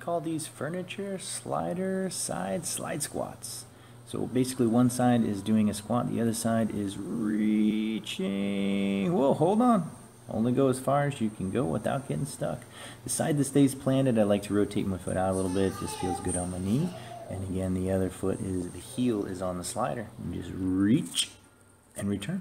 Call these furniture slider side slide squats. So basically one side is doing a squat, the other side is reaching. Whoa, hold on. Only go as far as you can go without getting stuck. The side that stays planted, I like to rotate my foot out a little bit. Just feels good on my knee. And again, the other foot is, the heel is on the slider. and just reach and return.